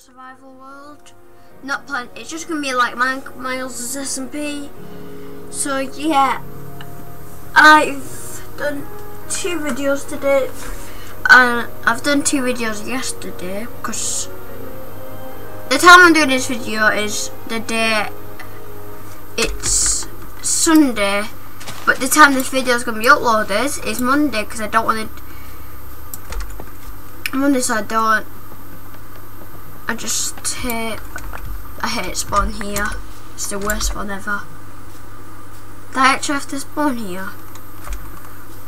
survival world. Not plan. It's just gonna be like my Myles' SMP. So yeah, I've done two videos today, and I've done two videos yesterday because the time I'm doing this video is the day. It's Sunday, but the time this video is gonna be uploaded is Monday because I don't want to. Monday, so I don't I just hate, I hate spawn here. It's the worst spawn ever. Do I actually have to spawn here?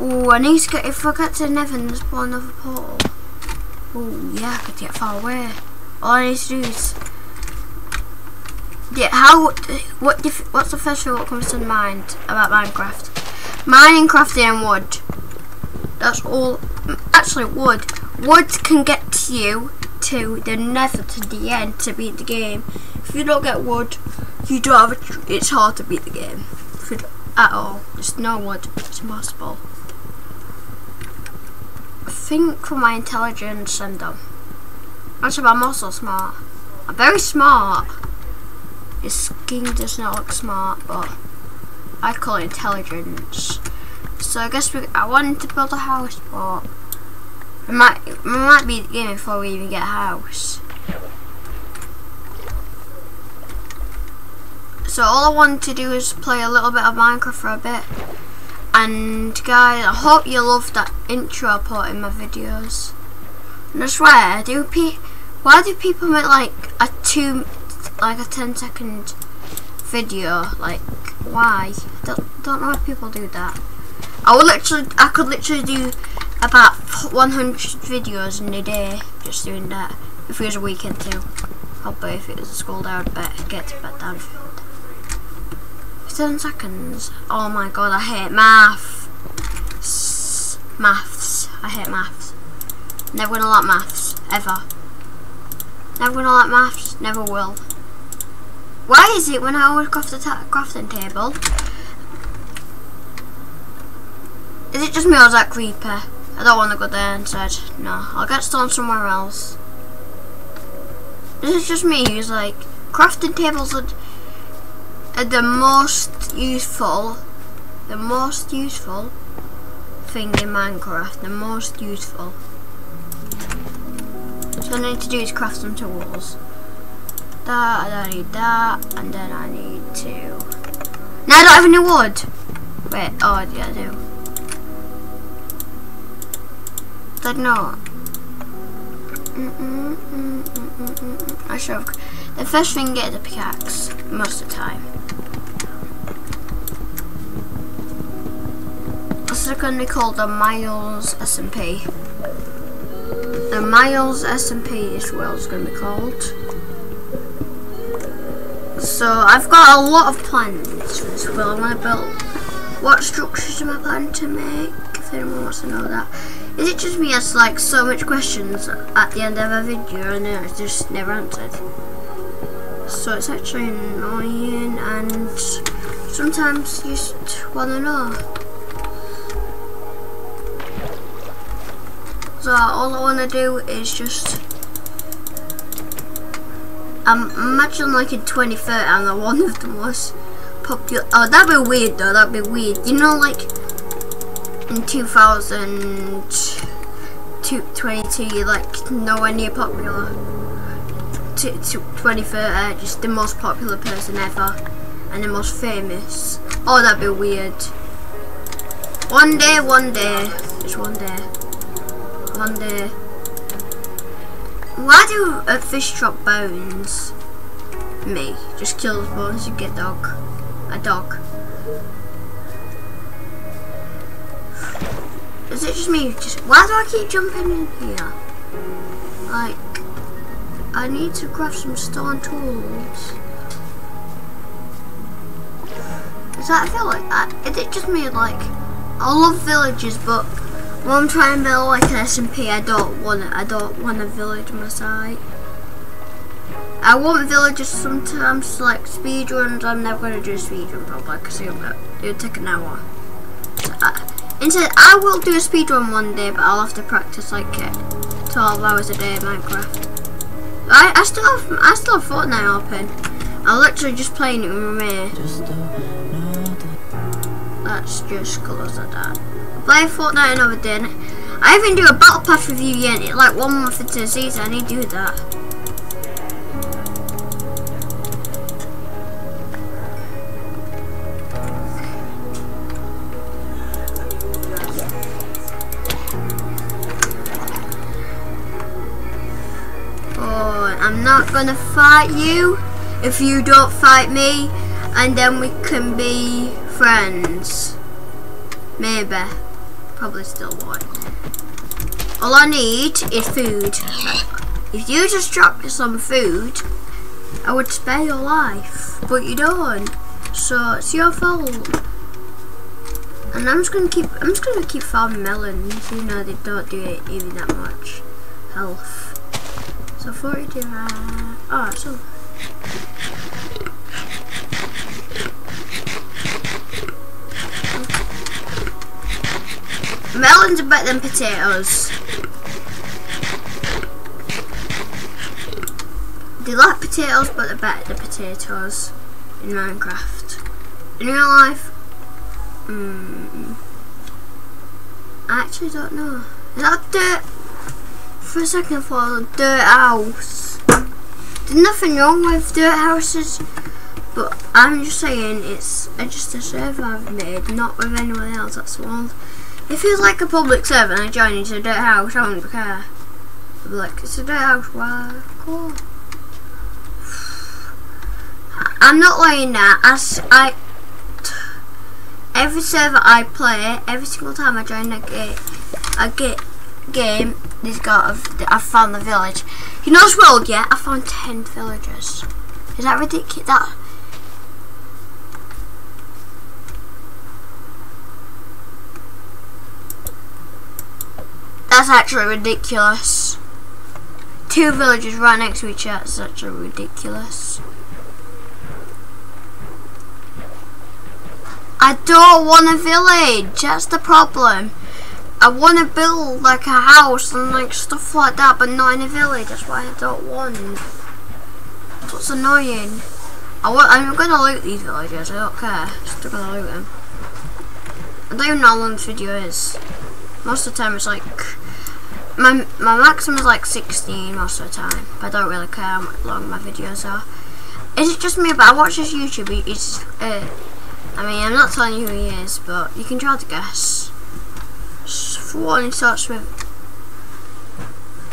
Oh, I need to get, if I get to and spawn another portal. Oh, yeah, I could get far away. All I need to do is, yeah, how, what, what's the first thing that comes to mind about Minecraft? Mining, crafting and wood. That's all, actually wood. Wood can get to you to the nether to the end to beat the game. If you don't get wood, you don't have a, it's hard to beat the game. at all. There's no wood. It's impossible. I think for my intelligence I'm dumb. Actually, I'm also smart. I'm very smart. His skin does not look smart, but I call it intelligence. So I guess we, I wanted to build a house, but it might, it might be the game before we even get a house. So all I want to do is play a little bit of Minecraft for a bit. And guys, I hope you love that intro I put in my videos. And I swear, do pe why do people make like a two, like a 10 second video? Like, why? Don't, don't know why people do that. I would literally, I could literally do about 100 videos in a day just doing that. If it was a weekend too. Probably if it was a school day I'd better get to bed down. 10 seconds. Oh my god, I hate math. S maths. I hate maths. Never gonna like maths. Ever. Never gonna like maths. Never will. Why is it when I always craft the crafting table? Is it just me or is that creeper? I don't want to go there instead. No, I'll get stone somewhere else. This is just me who's like, crafting tables are, are the most useful, the most useful thing in Minecraft. The most useful. So I need to do is craft some tools. That, I need that, and then I need to... Now I don't have any wood! Wait, oh yeah I do. But no. Mm -mm, mm I should have. The first thing get the pickaxe most of the time. This is going to be called the Myles SMP. The Myles SMP is what it's going to be called. So I've got a lot of plans for this build. I want to build. What structures am I planning to make? If anyone wants to know that. Is it just me as like so much questions at the end of a video and it's just never answered? So it's actually annoying and sometimes you just wanna know. So all I wanna do is just um, imagine like in 2030 I'm the one of the most popular oh that'd be weird though that'd be weird you know like in 2022 you're like nowhere near popular. To, to 2030 just the most popular person ever and the most famous. Oh that'd be weird. One day one day. Just one day. One day. Why do a fish drop bones? Me. Just kill the bones you get dog. A dog Is it just me? Just why do I keep jumping in here? Like, I need to craft some stone tools. Is that I feel like that? Is it just me? Like, I love villages, but when I'm trying to build like an SMP, I don't want it. I don't want a village on my side. I want villages sometimes, like speed runs. I'm never going to do a speed run probably because it would take an hour. So, uh, Instead, I will do a speedrun one day, but I'll have to practice like uh, 12 hours a day in Minecraft. I, I still have I still have Fortnite open. I'm literally just playing it with me. Let's just close that down. Play Fortnite another day. I haven't do a battle pass review yet. Like one month into the season, I need to do that. Gonna fight you if you don't fight me, and then we can be friends. Maybe. Probably still won't. All I need is food. If you just drop me some food, I would spare your life. But you don't. So it's your fault. And I'm just gonna keep I'm just gonna keep farming melons, even though they don't do it even that much health. So 42 uh, oh so Melons are better than potatoes. They like potatoes, but they're better than potatoes in Minecraft. In real life, hmm, I actually don't know. Is that dirt? For a second, was dirt house. There's nothing wrong with dirt houses, but I'm just saying it's just a server I've made, not with anyone else. That's one. It feels like a public server and I join into a dirt house, I wouldn't care. Like, it's a dirt house, why? Cool. I'm not lying there, as I every server I play, every single time I join a game a get game, there's got a, I've found the village. You know this world yet? I found ten villagers. Is that ridiculous? That That's actually ridiculous. Two villages right next to each other. That's actually ridiculous. I don't want a village. That's the problem. I want to build like a house and like stuff like that, but not in a village. That's why I don't want. That's annoying. I want, I'm gonna loot these villages. I don't care. Just gonna loot them. I don't even know how long this video is. Most of the time it's like my my maximum is like 16 most of the time. But I don't really care how long my videos are. Is it just me? But I watch this YouTube. He's, uh, I mean, I'm not telling you who he is, but you can try to guess. For one, starts with.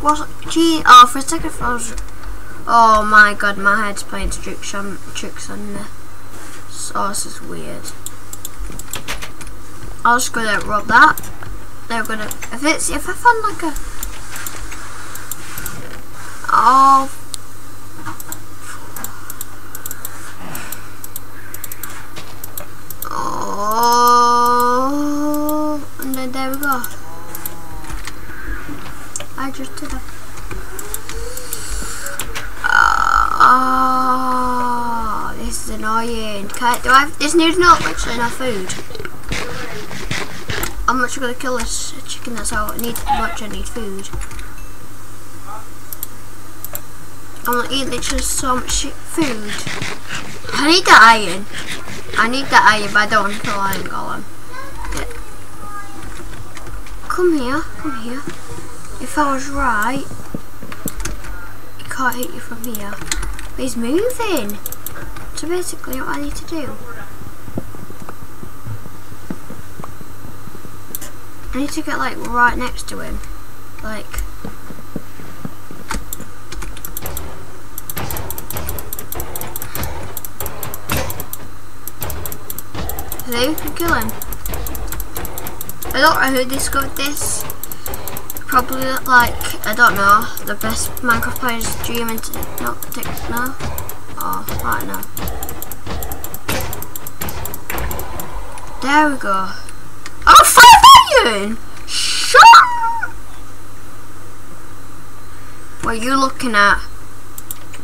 What's gee? Oh, for a second, I was. Oh my god, my head's playing tricks on tricks on the. This is weird. I'll just go there, rub that they're gonna if it's if I find like a oh oh and then there we go Just did it oh this is annoying can do I have, this needs not literally enough food I'm not gonna kill this chicken that's out. I need much, I need food. I'm gonna eat literally so much food. I need the iron. I need the iron, but I don't want to iron golem. Come here, come here. If I was right, he can't hit you from here. But he's moving. So basically what I need to do I need to get like right next to him. Like can kill him. I don't know who discovered this. Probably like, I don't know, the best Minecraft players dreaming to not take oh, no. Oh, I don't. There we go. Oh, five iron! Shut What are you looking at?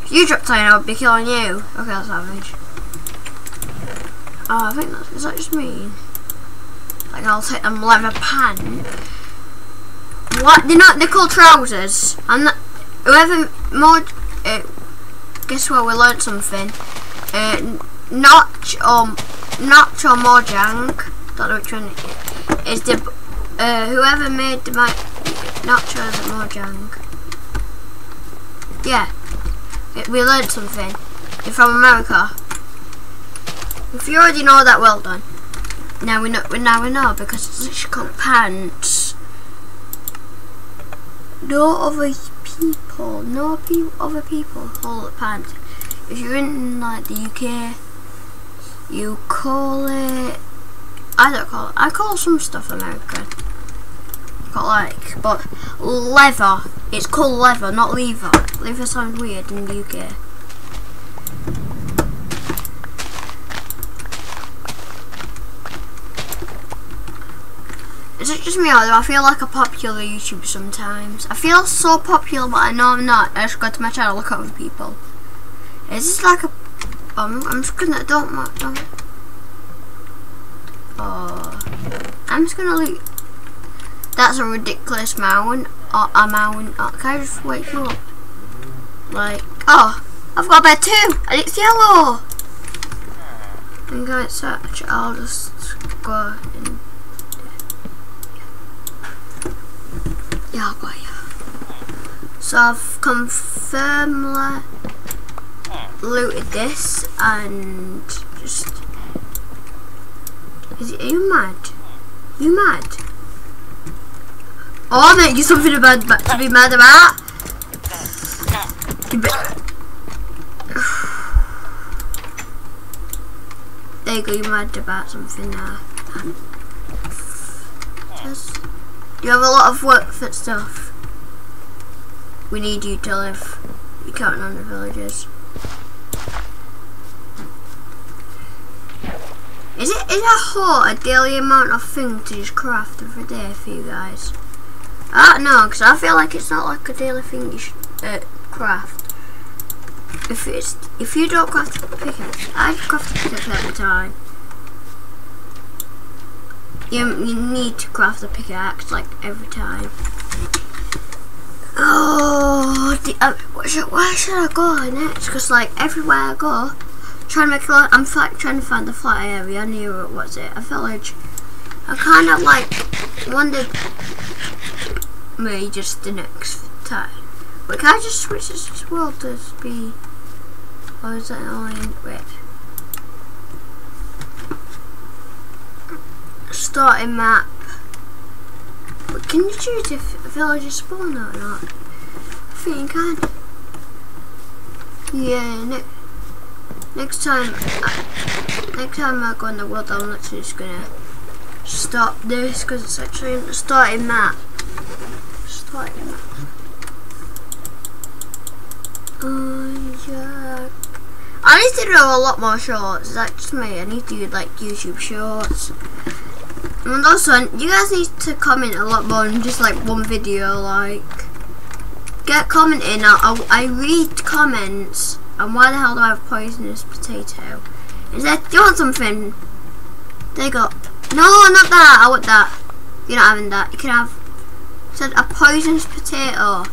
If you dropped iron, I would be killing you. Okay, that's average. Oh, I think that's, is that just me? Like, I'll take them leather pants. What? They're not, they're called trousers. I'm not, whoever mod, uh, guess what? We learned something. Uh, Notch um Notch or Mojang. Don't know which one it is. The uh, whoever made the mic Notch or Mojang. Yeah, we learned something. You're from America. If you already know that, well done. Now we know. Now we know because it's called pants. No other people, no pe other people call it pants. If you're in like the UK, you call it. I don't call it. I call some stuff American. Got like, but leather. It's called leather, not lever. Lever sounds weird in the UK. Is it just me or do I feel like a popular YouTuber sometimes? I feel so popular but I know I'm not. I just go to my channel look at other people. Is this like a... Um, I'm just gonna... Don't... don't oh, I'm just gonna look... That's a ridiculous mountain. Uh, a mountain. Uh, can I just wake you up? Like... Oh! I've got a bed too! And it's yellow! I'm to search. I'll just go and Yeah, I got. So I've confirmed looted this and just is it, are you mad? You mad? Oh, I'll make you something about, to be mad about. There you go, you're mad about something. You have a lot of work for stuff. We need you to live. You counting on the villagers. Is it is a whole a daily amount of things to just craft every day for you guys? I don't know, because I feel like it's not like a daily thing you should uh, craft. If it's if you don't craft a pickaxe, I craft a pickaxe every time. You, you need to craft a pickaxe like every time. Oh, the, uh, should, where should I go next? Because like everywhere I go, trying to make a I'm trying to find the flat area near what's it, a village. I kind of like wanted me just the next time. But can I just switch this world to be? Or is that only wait? Starting map. But can you choose if villagers spawn or not? I think you can. Yeah, ne next time, uh, next time I go in the world, I'm literally just gonna stop this because it's actually starting map. Starting map. Oh yeah. I need to do a lot more shorts. That's me. I need to do like YouTube shorts. And also, you guys need to comment a lot more than just like one video. Like, get commenting. I, I, I read comments. And why the hell do I have poisonous potato? Is that do you want something? There you go. No, not that. I want that. You're not having that. You can have said a poisonous potato.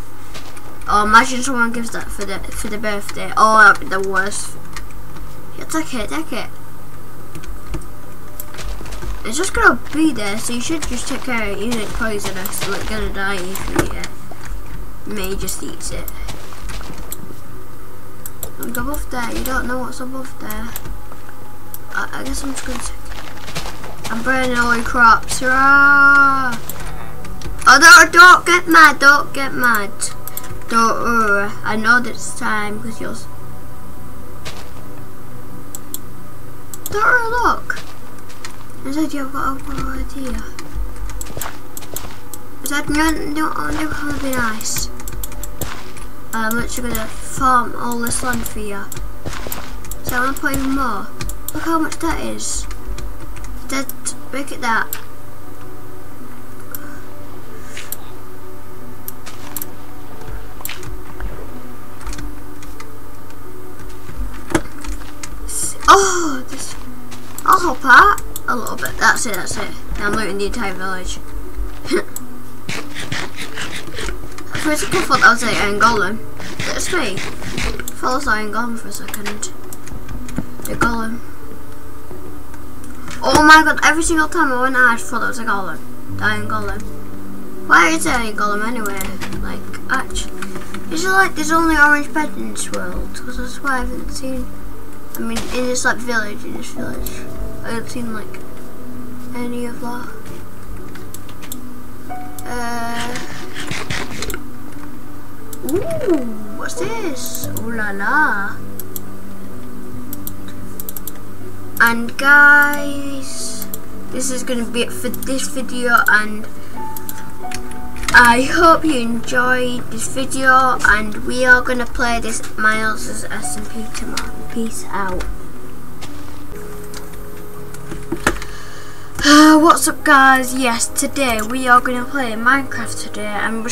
Oh, imagine someone gives that for the for the birthday. Oh, that'd be the worst. Yeah, take it, take it. It's just gonna be there, so you should just take care of it. Even poisonous, so it's gonna die if you eat it. May just eats it. Look above there, you don't know what's above there. I, I guess I'm just gonna take I'm burning all your crops. Hurrah! Oh, don't, don't get mad, don't get mad. Don't worry, I know that it's time because you're... Don't worry, look. I said you've got a good idea. I said no, no, no, gonna be nice. I'm literally gonna farm all this land for you. So I'm gonna put even more. Look how much that is. That look at that. Oh, this. I'll out a little bit. That's it, that's it. I'm looting the entire village. First I thought that was an golem. it's me. False iron golem for a second. The golem. Oh my god, every single time I went out, I thought it was a golem. The iron golem. Why is there iron golem anyway? Like, actually. Is it like there's only orange bed in this world? Because that's why I haven't seen. I mean, in this like village, in this village, I haven't seen like any of that. Uh. Ooh, what's this? Ooh la la. And guys, this is gonna be it for this video and I hope you enjoyed this video and we are going to play this Myles' SMP tomorrow. Peace out. Uh, what's up guys? Yes, today we are going to play Minecraft today and